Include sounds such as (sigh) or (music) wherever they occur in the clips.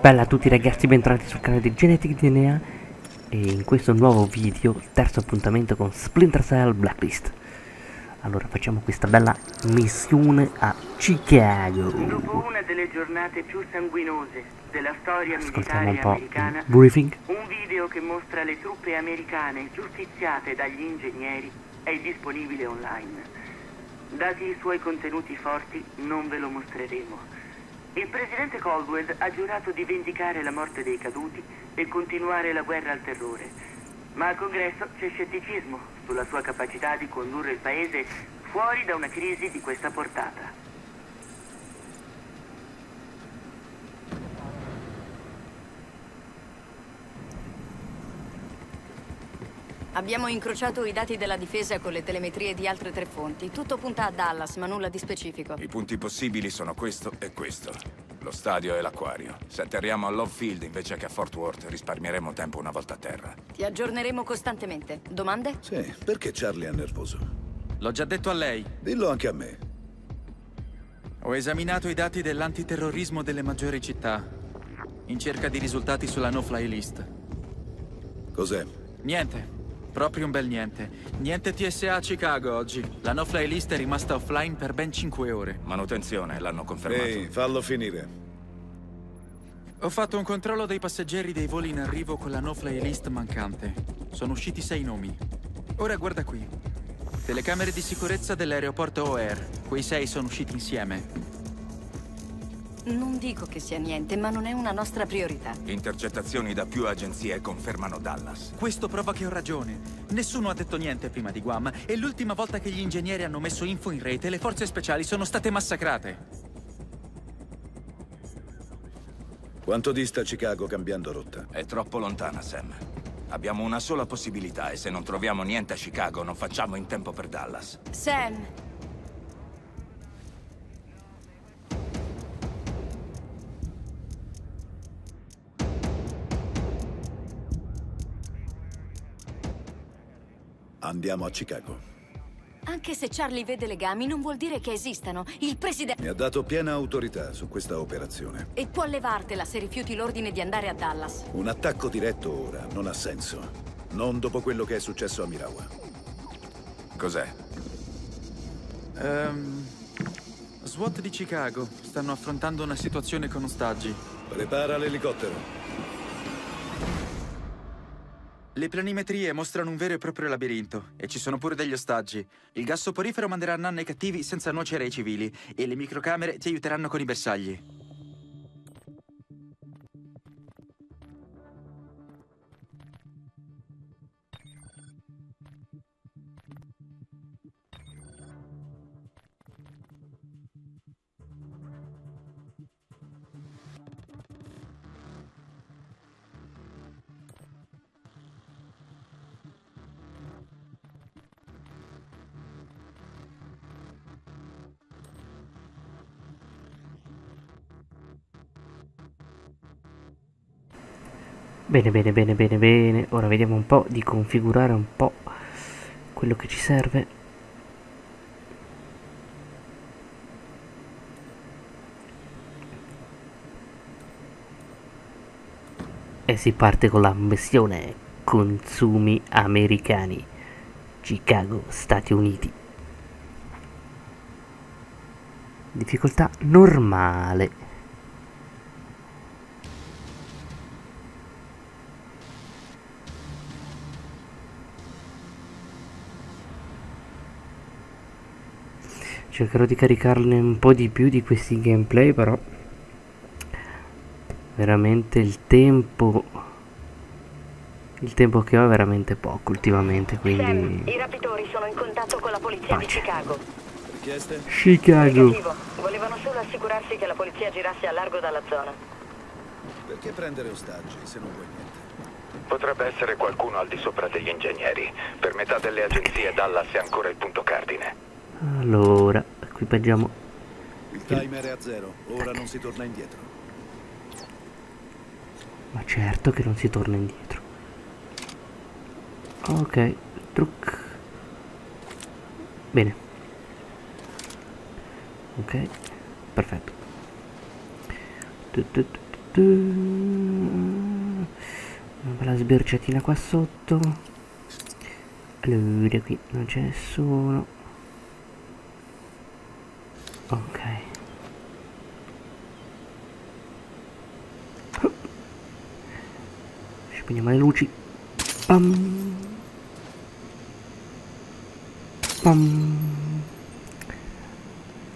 Bella a tutti ragazzi, bentornati sul canale di Genetic DNA e in questo nuovo video, terzo appuntamento con Splinter Cell Blacklist. Allora facciamo questa bella missione a Chicago. Dopo una delle giornate più sanguinose della storia Ascoltiamo militare un po' americana, briefing. un video che mostra le truppe americane giustiziate dagli ingegneri è disponibile online. Dati i suoi contenuti forti, non ve lo mostreremo. Il presidente Caldwell ha giurato di vendicare la morte dei caduti e continuare la guerra al terrore. Ma al congresso c'è scetticismo sulla sua capacità di condurre il paese fuori da una crisi di questa portata. Abbiamo incrociato i dati della difesa con le telemetrie di altre tre fonti. Tutto punta a Dallas, ma nulla di specifico. I punti possibili sono questo e questo. Lo stadio e l'acquario. Se atterriamo a Love Field invece che a Fort Worth, risparmieremo tempo una volta a terra. Ti aggiorneremo costantemente. Domande? Sì, perché Charlie è nervoso? L'ho già detto a lei. Dillo anche a me. Ho esaminato i dati dell'antiterrorismo delle maggiori città, in cerca di risultati sulla no-fly list. Cos'è? Niente. Proprio un bel niente. Niente TSA a Chicago oggi. La no-fly list è rimasta offline per ben 5 ore. Manutenzione, l'hanno confermato. Ehi, fallo finire. Ho fatto un controllo dei passeggeri dei voli in arrivo con la no-fly list mancante. Sono usciti sei nomi. Ora guarda qui. Telecamere di sicurezza dell'aeroporto O'Hare. Quei sei sono usciti insieme. Non dico che sia niente, ma non è una nostra priorità. Intercettazioni da più agenzie confermano Dallas. Questo prova che ho ragione. Nessuno ha detto niente prima di Guam e l'ultima volta che gli ingegneri hanno messo info in rete le forze speciali sono state massacrate. Quanto dista Chicago cambiando rotta? È troppo lontana, Sam. Abbiamo una sola possibilità e se non troviamo niente a Chicago non facciamo in tempo per Dallas. Sam, Andiamo a Chicago. anche se Charlie vede legami, non vuol dire che esistano. Il presidente... Mi ha dato piena autorità su questa operazione. E può levartela se rifiuti l'ordine di andare a Dallas. Un attacco diretto ora non ha senso. Non dopo quello che è successo a Mirawa. Cos'è? Ehm... SWAT di Chicago. Stanno affrontando una situazione con ostaggi. Prepara l'elicottero. Le planimetrie mostrano un vero e proprio labirinto e ci sono pure degli ostaggi. Il gas soporifero manderà ai cattivi senza nuocere ai civili e le microcamere ti aiuteranno con i bersagli. Bene, bene, bene, bene, bene. Ora vediamo un po' di configurare un po' quello che ci serve. E si parte con la missione consumi americani. Chicago, Stati Uniti. Difficoltà normale. Cercherò di caricarne un po' di più di questi gameplay però veramente il tempo il tempo che ho è veramente poco ultimamente Sam, quindi i rapitori sono in contatto con la polizia di Pace. Chicago. Richieste? Chicago Negativo. Volevano solo assicurarsi che la polizia girasse a largo dalla zona. Perché prendere ostaggi se non vuoi niente? Potrebbe essere qualcuno al di sopra degli ingegneri. Per metà delle agenzie Dallas è ancora il punto cardine. Allora equipaggiamo Il timer è a zero. Ora non si torna indietro. ma certo che non si torna indietro Ok, truc. Bene. Ok, perfetto. Una bella sbirciatina qua sotto. Allora, qui non c'è nessuno. Ok. Spegniamo le luci. Pam. Pam.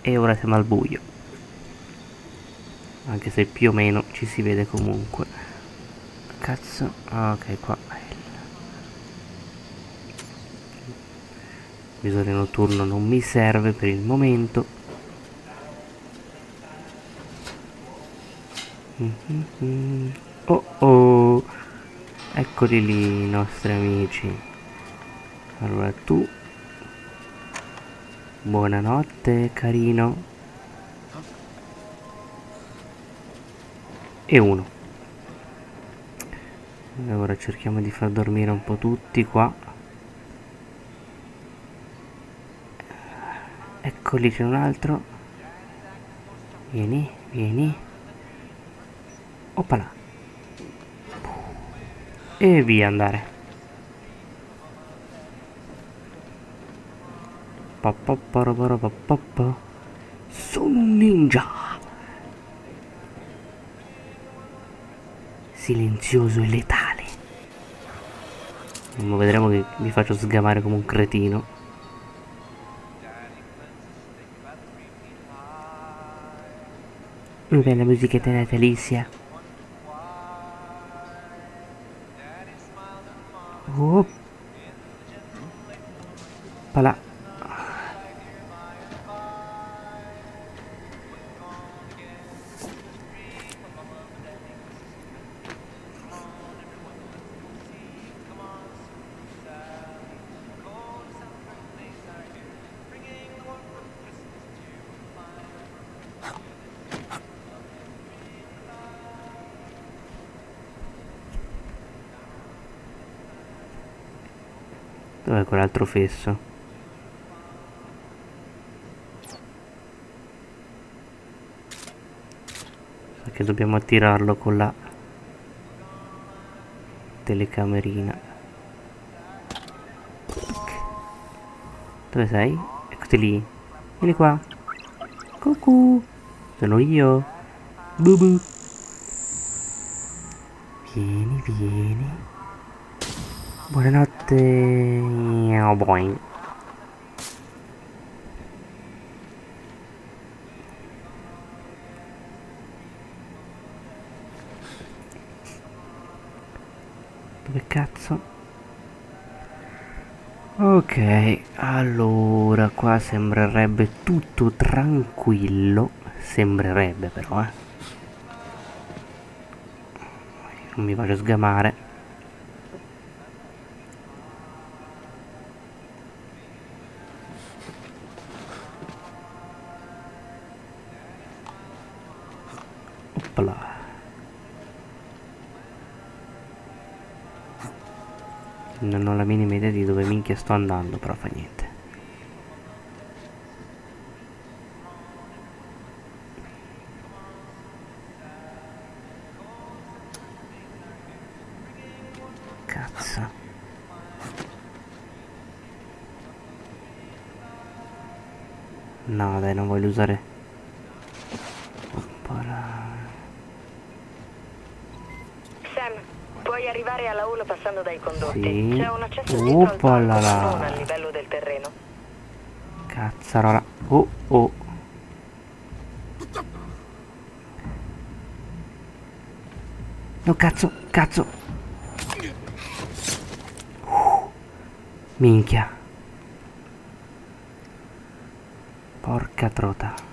E ora siamo al buio. Anche se più o meno ci si vede comunque. Cazzo. Ah, ok, qua. Il visore notturno non mi serve per il momento. Mm -hmm. Oh oh. Eccoli lì i nostri amici. Allora tu. Buonanotte carino. E uno. Ora cerchiamo di far dormire un po' tutti qua. Ecco lì c'è un altro. Vieni, vieni. Oppala. E via andare. Sono un ninja. Silenzioso e letale. Ma vedremo che mi faccio sgamare come un cretino. Bella musichetta natalizia Pala. Dov'è quell'altro fesso? Che dobbiamo attirarlo con la telecamerina. Dove sei? Eccoti lì. Vieni qua. Cucù. Sono io. Bubu. Vieni, vieni. Buonanotte. Oh boy. Dove cazzo? Ok, allora qua sembrerebbe tutto tranquillo. Sembrerebbe però, eh. Non mi voglio sgamare. Non ho la minima idea di dove minchia sto andando, però fa niente. Dietro al livello del terreno. Cazzarola. Oh oh. No cazzo, cazzo. Minchia. Porca trota.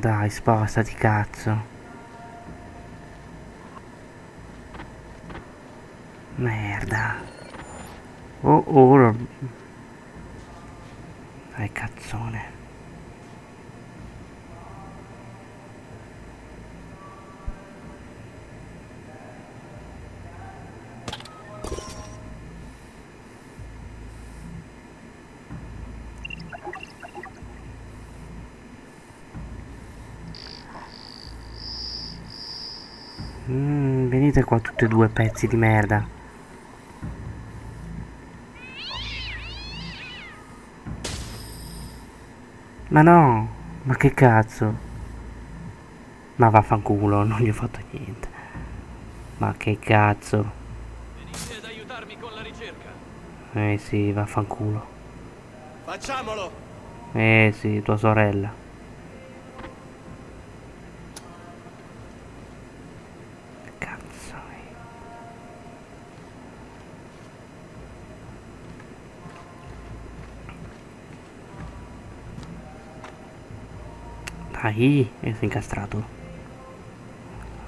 Dai, spostati cazzo. Merda. Oh, ora. Dai, cazzone. Venite qua tutti e due pezzi di merda. Ma no, ma che cazzo? Ma vaffanculo, non gli ho fatto niente. Ma che cazzo? Venite ad aiutarmi con la ricerca. Eh sì, vaffanculo. Facciamolo! Eh sì, tua sorella. Dai, e si è incastrato.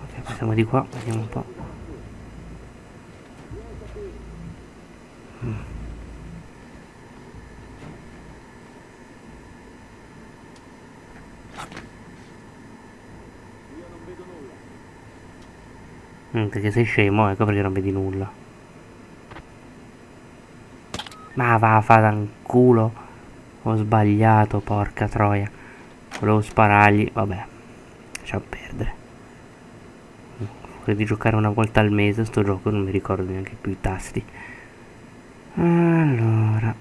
Ok, passiamo di qua, vediamo un po'. Mm. Mm, perché sei scemo, ecco perché non vedi nulla. Ma va, fa un culo. Ho sbagliato, porca troia. Volevo sparargli, vabbè. Lasciamo perdere. Vorrei di giocare una volta al mese sto gioco, non mi ricordo neanche più i tasti. Allora.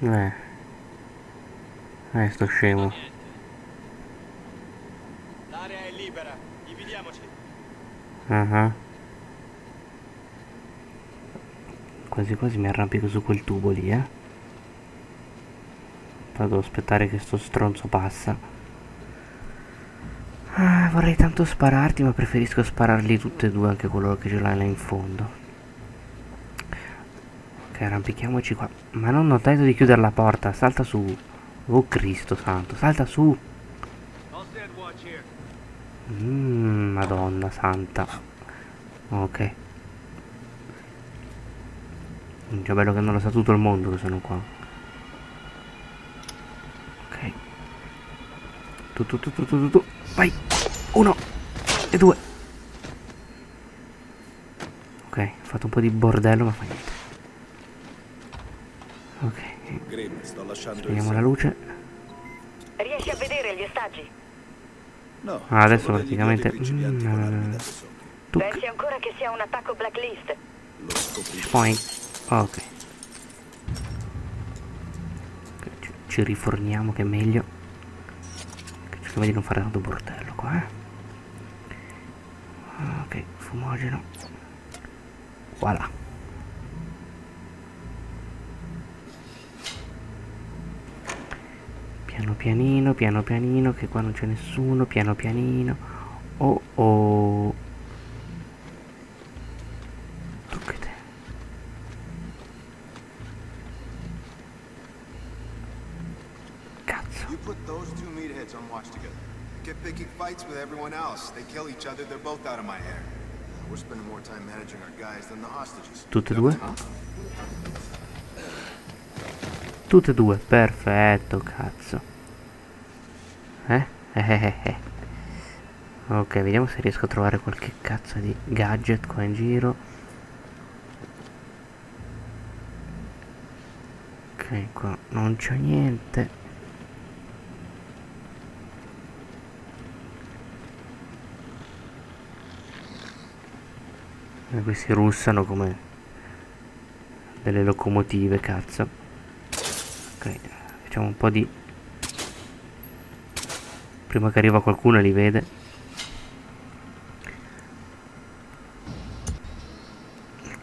Eh. Eh, sto scemo. L'area è libera, dividiamoci. Ah. Quasi quasi mi arrampico su quel tubo lì, eh. Però devo aspettare che sto stronzo passa. Ah, vorrei tanto spararti, ma preferisco spararli tutti e due, anche quello che ce l'ha là in fondo. Ok, arrampichiamoci qua. Ma non ho tempo di chiudere la porta, salta su. Oh Cristo santo, salta su. Mmm, madonna santa. Ok. Mm, Già bello che non lo sa tutto il mondo che sono qua. Ok. Tu tu tu tu tu tu tu. Vai. Uno. E due. Ok, ho fatto un po' di bordello ma fa niente. Ok, Grim, sto lasciando il spegniamo la luce. Riesci a vedere gli ostaggi? No, Ah, adesso praticamente- mm, eh. Pensi ancora che sia un attacco blacklist? Lo scopriremo. Poi, ok. Ci, ci riforniamo che è meglio. Cerchiamo di non fare tanto bordello qua, eh. Ok, fumogeno. Voilà. Piano pianino, piano pianino, che qua non c'è nessuno, piano pianino. Oh oh. Kill each other, they're both out of my hair. We're spending more time managing our guys than the hostages. Tutte e due? Tutte e due, perfetto, cazzo. Eh? Eh, eh, eh, eh. Ok, vediamo se riesco a trovare qualche cazzo di gadget qua in giro. Ok, qua non c'è niente. E questi russano come delle locomotive, cazzo. Ok, facciamo un po' di... Prima che arriva qualcuno li vede.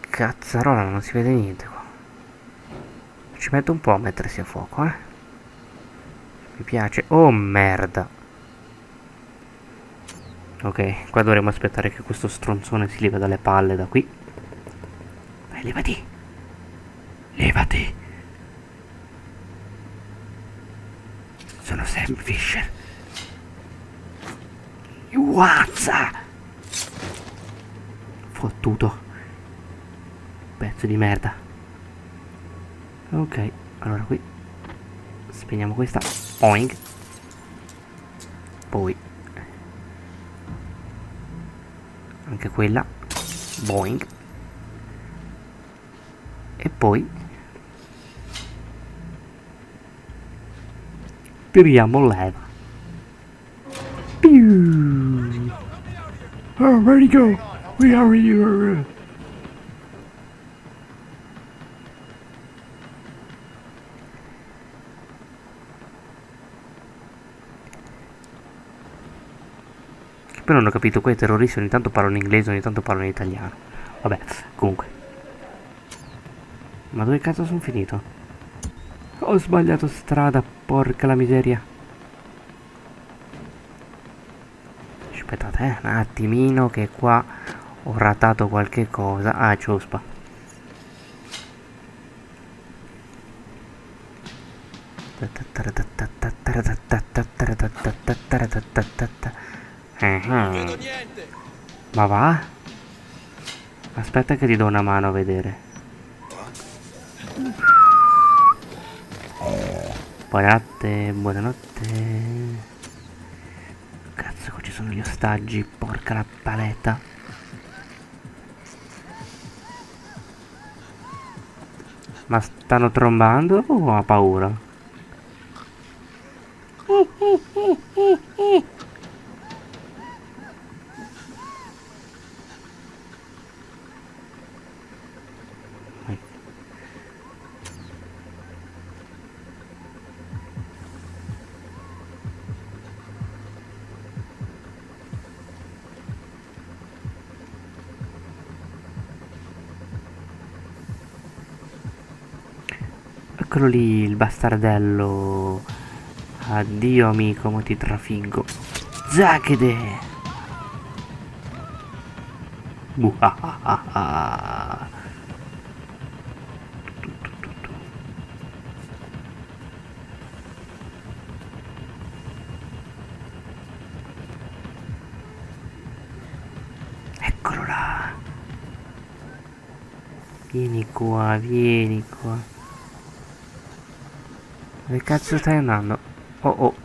Cazzarola, non si vede niente qua. Ci metto un po' a mettersi a fuoco, eh. Mi piace. Oh, merda. Ok, qua dovremmo aspettare che questo stronzone si leva dalle palle da qui. Vai, levati. Levati. Sono Sam Fisher. Wazza! Fottuto. Pezzo di merda. Ok, allora qui. Spegniamo questa. Oink. Quella. Boing. E poi. Tiriamo leva. Piu. Oh, ready go. We are here. Poi non ho capito, quei terroristi ogni tanto parlano in inglese, ogni tanto parlano in italiano. Vabbè, comunque. Ma dove cazzo sono finito? Ho sbagliato strada, porca la miseria. Aspettate, eh, un attimino che qua ho ratato qualche cosa. Ah, ciuspa. Vedo niente. Ma va? Aspetta che ti do una mano a vedere. Buonanotte, buonanotte. Cazzo, qua ci sono gli ostaggi, porca la paletta. Ma stanno trombando o ha paura? Eccolo lì, il bastardello. Addio amico, mo ti trafiggo. Zacchede! Buhahaha. Eccolo là. Vieni qua, vieni qua. Dove cazzo stai andando? Oh oh.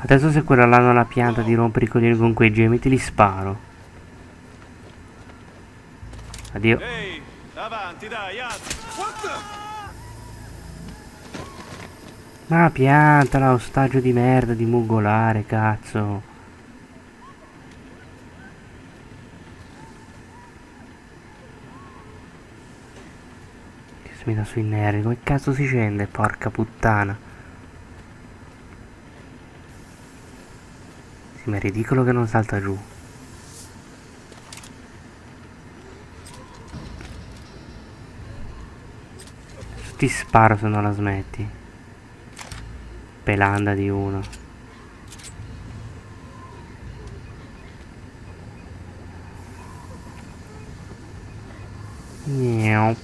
Adesso se quella là non ha pianta di rompere i coglioni con quei gemiti li sparo. Addio. Ehi, avanti, dai? Ma piantala, ostaggio di merda, di mugolare, cazzo. Mi dà sui nervi, come cazzo si scende, porca puttana. Sì, ma è ridicolo che non salta giù. Ti sparo se non la smetti. Pelanda di uno. Miau.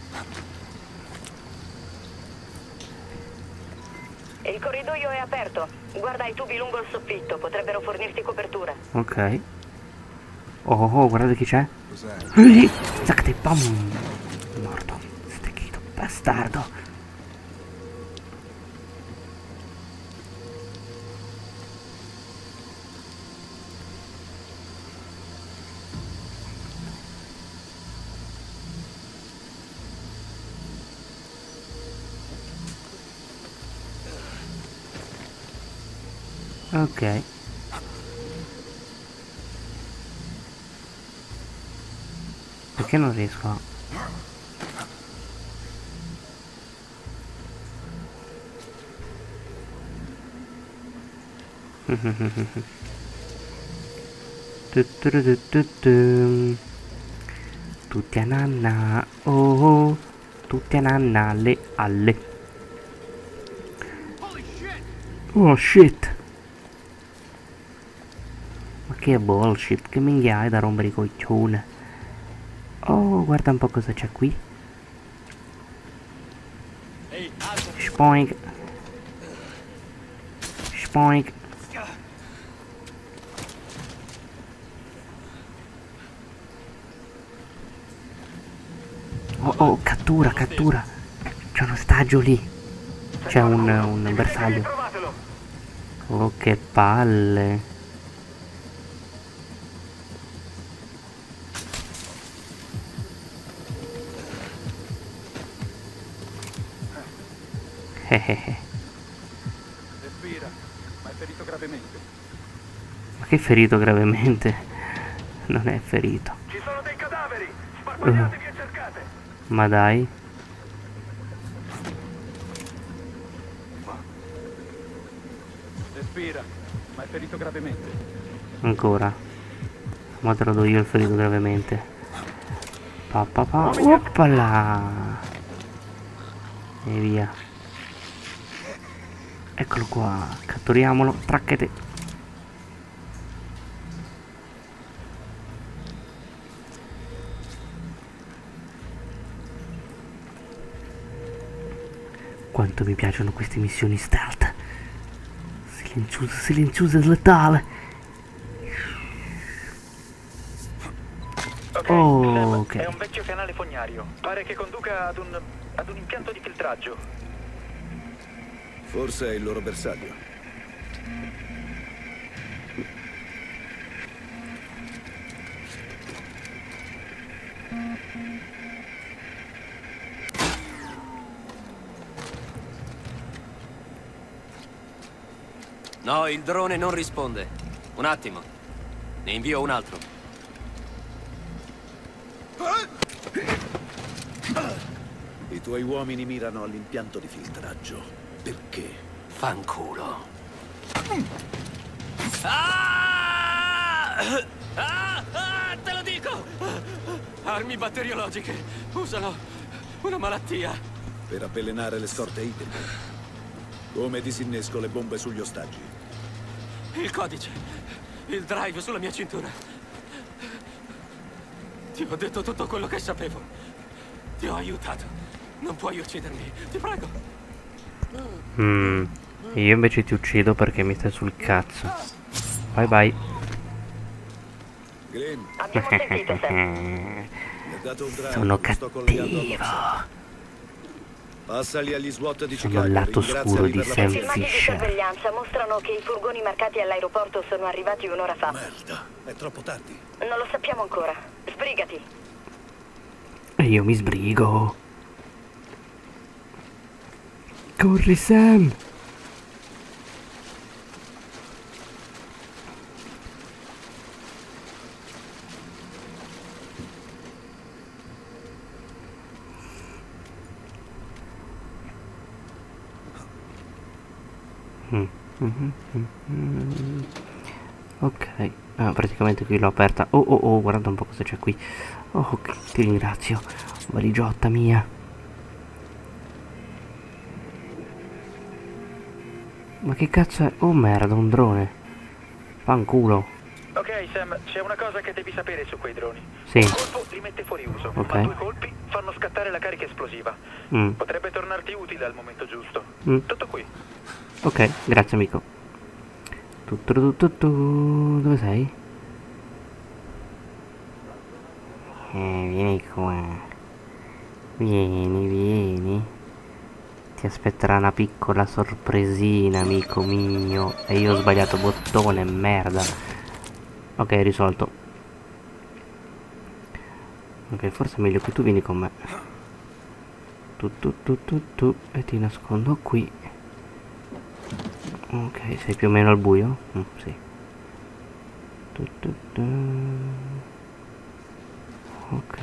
È aperto. Guarda i tubi lungo il soffitto, potrebbero fornirti copertura. Ok. Oh, oh, oh, guardate chi c'è. Cos'è? Lì! Zaccate, bam! Morto. Stecchito, bastardo. Ok. Perché non riesco a... (laughs) Tutti a nanna, oh, oh, tutti a nanna alle alle. Oh shit! Ma che bullshit, che minchia è da rompere i coglioni. Oh, guarda un po' cosa c'è qui. Spoink. spoink. Oh, oh, cattura, cattura. C'è uno stagio lì. C'è un, un bersaglio. Oh, che palle. Respira, ma è ferito gravemente. Ma che ferito gravemente? Non è ferito. Ci sono dei cadaveri! Sparpagliatevi e cercate! Ma dai. Respira, ma è ferito gravemente. Ancora. Ma te lo do io il ferito gravemente. Pa pa pa. Oppala. E via. Eccolo qua. Catturiamolo. Tracchete. Quanto mi piacciono queste missioni stealth. Silenziosa, silenziosa e letale. Oh, ok. è un vecchio canale fognario. Pare che conduca ad un, ad un impianto di filtraggio. Forse è il loro bersaglio. No, il drone non risponde. Un attimo. Ne invio un altro. I tuoi uomini mirano all'impianto di filtraggio. Perché? Fanculo. Ah! Ah! Ah! Te lo dico! Armi batteriologiche. Usano una malattia. Per avvelenare le scorte idriche. Come disinnesco le bombe sugli ostaggi? Il codice. Il drive sulla mia cintura. Ti ho detto tutto quello che sapevo. Ti ho aiutato. Non puoi uccidermi. Ti prego. Mm. Io invece ti uccido perché mi stai sul cazzo. Bye bye. (laughs) Sono cattivo. Passali agli SWAT di Sono il lato scuro di Sam I filmati di Fisher. sorveglianza mostrano che i furgoni marcati all'aeroporto sono arrivati un'ora fa. Merda, è troppo tardi. Non lo sappiamo ancora. Sbrigati. E io mi sbrigo. Corri Sam. Mm, mhm, mhm. Ok, ah, praticamente qui l'ho aperta. Oh oh oh, guarda un po' cosa c'è qui. Oh, ti ringrazio, valigiotta mia. Ma che cazzo è? Oh merda, un drone. Fanculo. Ok, Sam, c'è una cosa che devi sapere su quei droni. Sì. Un colpo li mette fuori uso, Ok. ma due colpi fanno scattare la carica esplosiva. Mm. Potrebbe tornarti utile al momento giusto. Mm. Tutto qui. Ok, grazie amico. Tutto, tutto, tutto. Dove sei? Eh, vieni qua. Vieni, vieni. Ti aspetterà una piccola sorpresina, amico mio. E io ho sbagliato bottone, merda. Ok, risolto. Ok, forse è meglio che tu vieni con me. Tu, tu, tu, tu, tu. E ti nascondo qui. Ok, sei più o meno al buio? Mm, sì. Tu, tu, tu. Ok.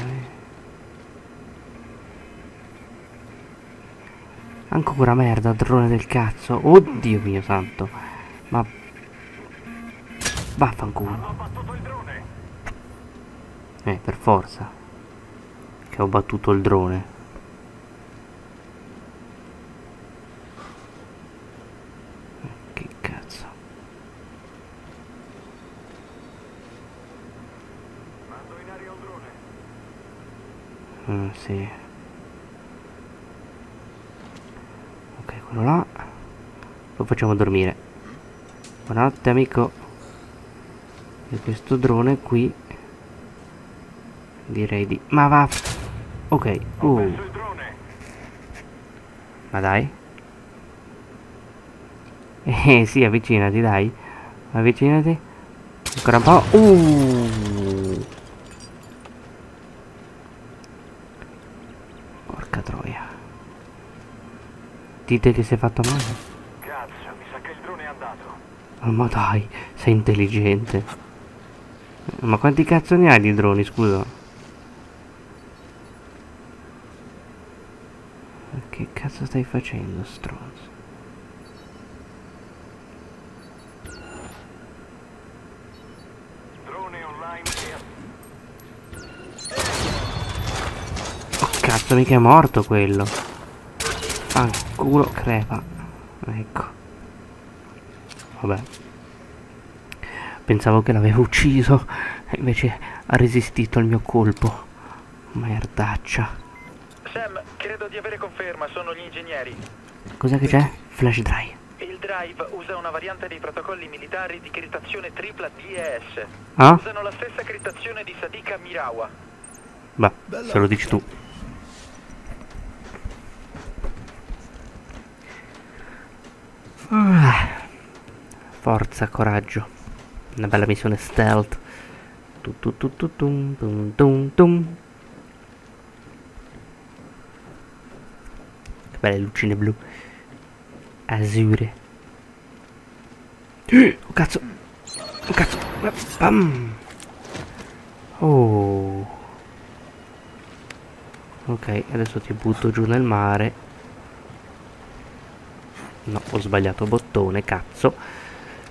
Ancora merda, drone del cazzo. Oddio mio santo. Ma... Vaffanculo. Eh, per forza. Che ho battuto il drone. Che cazzo. Mm, sì. Ok, quello là. Lo facciamo dormire. Buonanotte amico. E questo drone qui. Direi di... Ma va... Ok. Uh. Ma dai. (laughs) Eh sì, avvicinati, dai. Avvicinati. Ancora un po'. Uh. Porca troia. Dite che si è fatto male. Cazzo, mi sa che il drone è andato. Oh, ma dai, sei intelligente. Ma quanti cazzo ne hai di droni, scusa? Ma Che cazzo stai facendo, stronzo? Drone online Oh cazzo, mica è morto quello. Fanculo, crepa. Ecco. Vabbè. Pensavo che l'avevo ucciso, e invece ha resistito al mio colpo. Merdaccia. Sam, credo di avere conferma, sono gli ingegneri. Cos'è che c'è? Flash drive. Il Drive usa una variante dei protocolli militari di criptazione tripla DES. Ah? Usano la stessa criptazione di Sadika Mirawa. Beh, se lo dici tu. Forza, coraggio. Una bella missione stealth. Tu tu tu tum tum tum tum. Che belle lucine blu. Azure. Oh cazzo. Oh cazzo. Bam. Oh. Ok, adesso ti butto giù nel mare. No, ho sbagliato bottone, cazzo.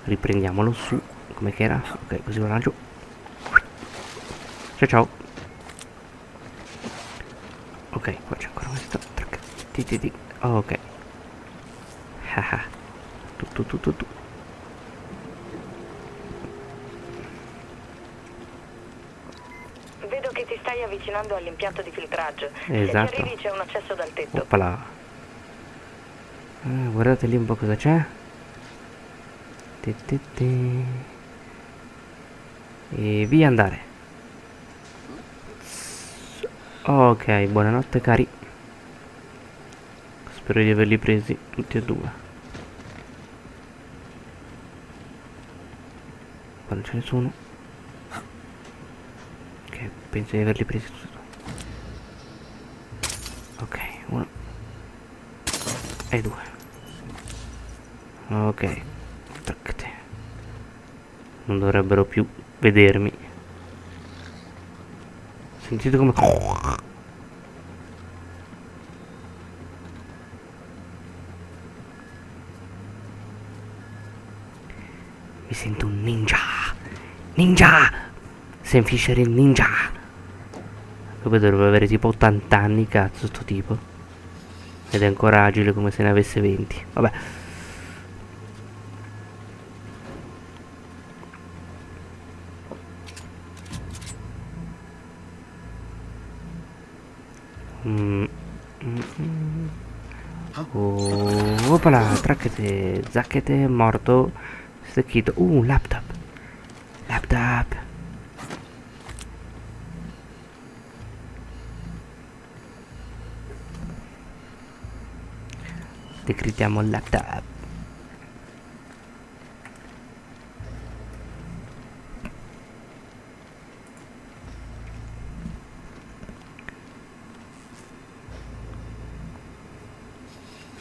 Riprendiamolo su. Come che era? Ok, così lo lancio. Ciao ciao. Ok, qua c'è ancora questo. Oh, ok. Haha. tu tu tu tu tu. Vedo che ti stai avvicinando all'impianto di filtraggio. Se Esatto. ci arrivi c'è un accesso dal tetto. Oppala. Ah, guardate lì un po' cosa c'è. E via andare. Ok, buonanotte cari. Spero di averli presi tutti e due. Qua non ce ne sono. Ok, penso di averli presi tutti e due. Ok, uno e due. Ok, taccate. Non dovrebbero più vedermi. Sentite come... Mi sento un ninja. Ninja! Sam Fisher il ninja. Dovrebbe avere tipo 80 anni, cazzo, sto tipo. Ed è ancora agile come se ne avesse 20. Vabbè. Mm. Mm, mm. Oh, opala, tracchete, zacchete, morto, stecchito. Uh, un. Laptop. Decritiamo il laptop.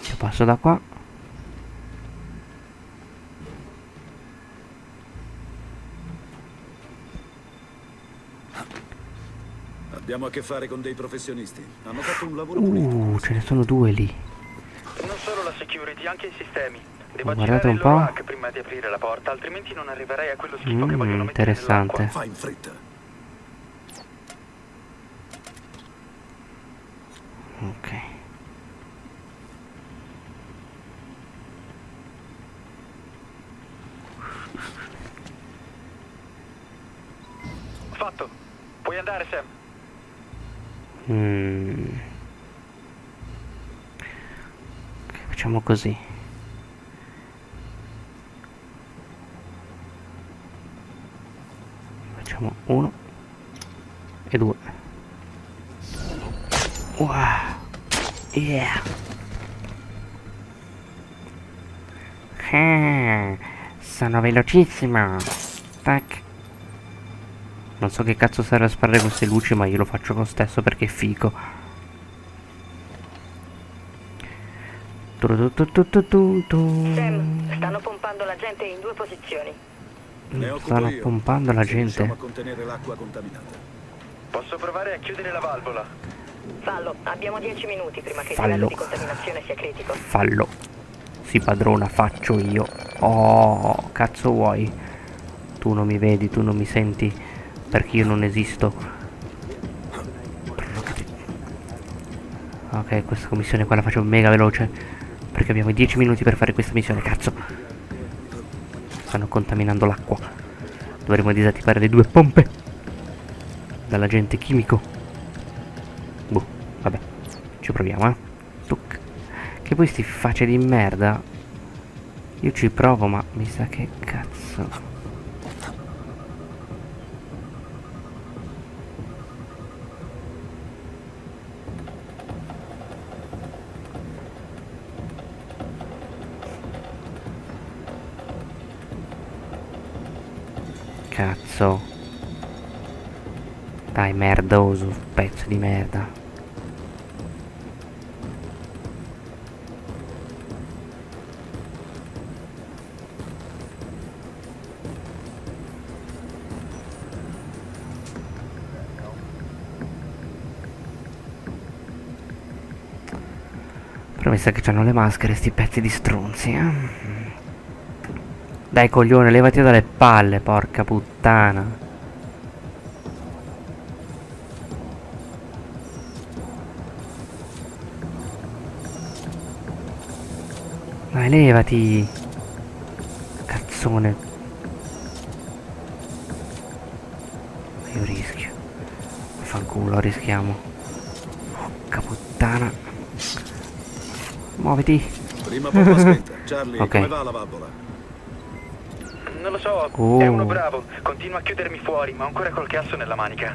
Ci passo da qua. Abbiamo a che fare con dei professionisti. Hanno fatto un lavoro pulito. Uh, ce ne sono due lì. Security, anche i sistemi. Devo Oh, guardate un il loro po'. prima di aprire la porta, altrimenti non arriverei a quello schifo che vogliono Mm, mettere interessante. Fa in fretta. Ok. Fatto. Puoi andare, Sam. Mm. facciamo così. Facciamo uno e due. Wow. Yeah. Ah, sono velocissimo tac. Non so che cazzo serve a sparare queste luci ma io lo faccio lo stesso perché è fico Sam, stanno pompando la gente in due posizioni. Ne occupo Stanno io. pompando la gente. a contenere l'acqua contaminata. Posso provare a chiudere la valvola? Fallo, abbiamo 10 minuti prima che il Fallo. livello di contaminazione sia critico. Fallo. Si padrona, faccio io. Oh, cazzo vuoi? Tu non mi vedi, tu non mi senti, perché io non esisto. Ok, questa commissione qua la faccio mega veloce. Perché abbiamo 10 minuti per fare questa missione, cazzo. Stanno contaminando l'acqua. Dovremo disattivare le due pompe. Dall'agente chimico. Boh, vabbè. Ci proviamo, eh. Tuc. Che poi sti facce di merda. Io ci provo, ma mi sa che cazzo. Cazzo. Dai, merdoso, pezzo di merda. Però mi sa che hanno le maschere sti pezzi di stronzi, eh. Dai coglione, levati dalle palle, porca puttana. Dai, levati. Cazzone. Io rischio. Fanculo, rischiamo. Porca puttana. Muoviti. Prima pompa (laughs) spenta. Charlie, Ok. come va la valvola? Non lo so, Oh. è uno bravo. Continua a chiudermi fuori, ma ho ancora qualche asso nella manica.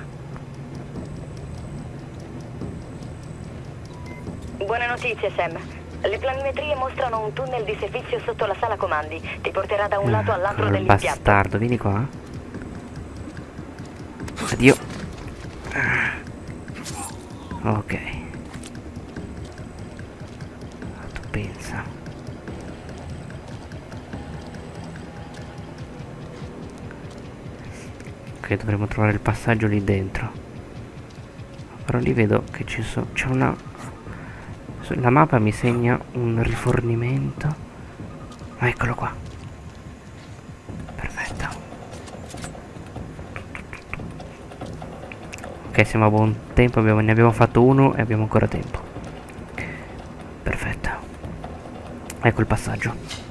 Buone notizie, Sam. Le planimetrie mostrano un tunnel di servizio sotto la sala comandi. Ti porterà da un lato all'altro Quel dell'impianto. bastardo, vieni qua. Addio. Ok. Dovremmo trovare il passaggio lì dentro. Però lì vedo che. C'è una. La mappa mi segna un rifornimento. Ah, eccolo qua. Perfetto. Ok, siamo a buon tempo, abbiamo- ne abbiamo fatto uno e abbiamo ancora tempo. Perfetto. Ecco il passaggio.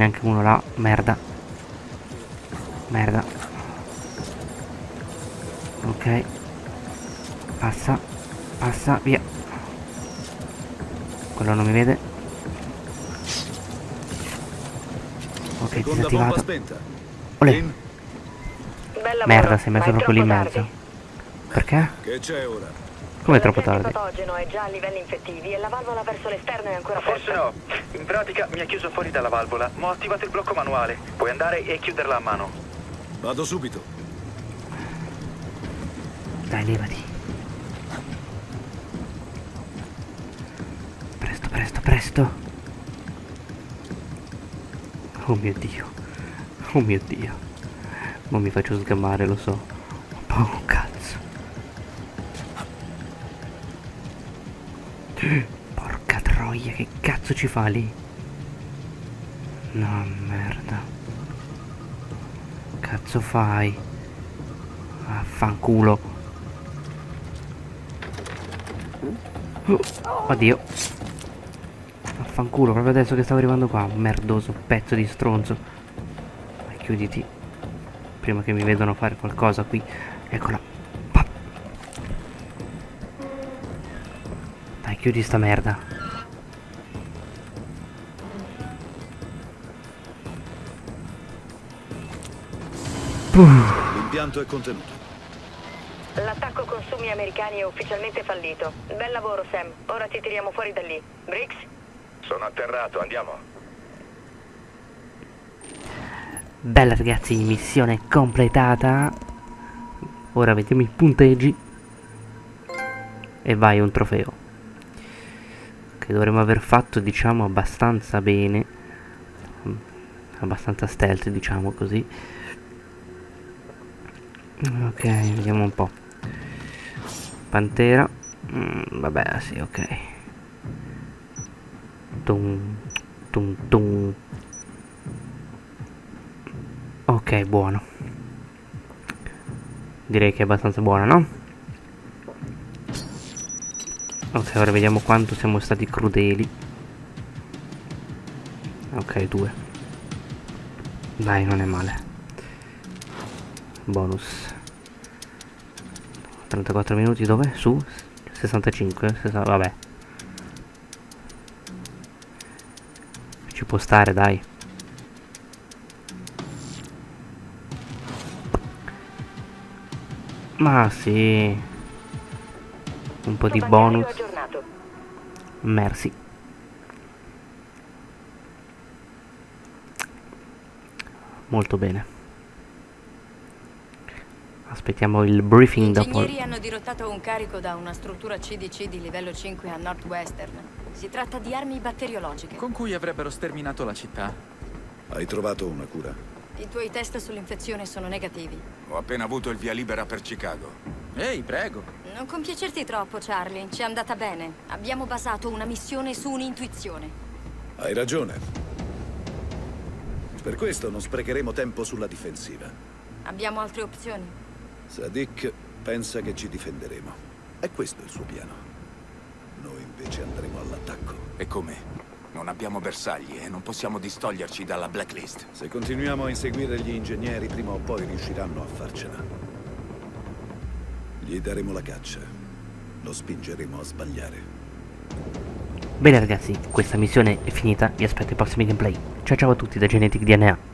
neanche uno là. Merda. Merda. Ok. Passa. Passa. Via. Quello non mi vede. Ok, Seconda disattivato. Olè. Merda, sei ma messo è proprio lì in mezzo. tardi. Perché? Che c'è ora? Come è troppo tardi? patogeno è già a livelli infettivi e la valvola verso l'esterno è ancora Forse no. In pratica mi ha chiuso fuori dalla valvola, ma ho attivato il blocco manuale. Puoi andare e chiuderla a mano. Vado subito. Dai, levati. Presto, presto, presto. Oh mio dio. Oh mio dio. Ma mi faccio sgamare, lo so. Oh cazzo. Cazzo ci fa lì? No, merda. Cazzo fai? Affanculo. Oddio. Affanculo, proprio adesso che stavo arrivando qua. Merdoso pezzo di stronzo. Dai, chiuditi. Prima che mi vedano fare qualcosa qui. Eccola. Pa. Dai, chiudi sta merda. L'impianto è contenuto. L'attacco con sumi americani è ufficialmente fallito. Bel lavoro, Sam. Ora ti tiriamo fuori da lì. Briggs? Sono atterrato, andiamo. Bella ragazzi, missione completata. Ora vediamo i punteggi. E vai un trofeo. Che dovremmo aver fatto, diciamo, abbastanza bene. Abbastanza stealth, diciamo così. Ok, vediamo un po'. Pantera. Mm, vabbè, sì, ok. Tum, tum, tum. Ok, buono. Direi che è abbastanza buona, no? Ok, ora vediamo quanto siamo stati crudeli. Ok, due. Dai, non è male. Bonus. 34 minuti dove? Su? 65? Sessa- vabbè. Ci può stare, dai. Ma sì. Un po' di bonus. Merci. Molto bene. Aspettiamo il briefing Gli dopo. ingegneri hanno dirottato un carico da una struttura CDC di livello 5 a Northwestern. Si tratta di armi batteriologiche. Con cui avrebbero sterminato la città. Hai trovato una cura? I tuoi test sull'infezione sono negativi. Ho appena avuto il via libera per Chicago. Ehi, prego. Non compiacerti troppo, Charlie. Ci è andata bene. Abbiamo basato una missione su un'intuizione. Hai ragione. Per questo non sprecheremo tempo sulla difensiva. Abbiamo altre opzioni. Sadik pensa che ci difenderemo. È questo il suo piano. Noi invece andremo all'attacco. E come? Non abbiamo bersagli e non possiamo distoglierci dalla blacklist. Se continuiamo a inseguire gli ingegneri, prima o poi riusciranno a farcela. Gli daremo la caccia. Lo spingeremo a sbagliare. Bene ragazzi, questa missione è finita. Vi aspetto ai prossimi gameplay. Ciao ciao a tutti da Genetic DNA.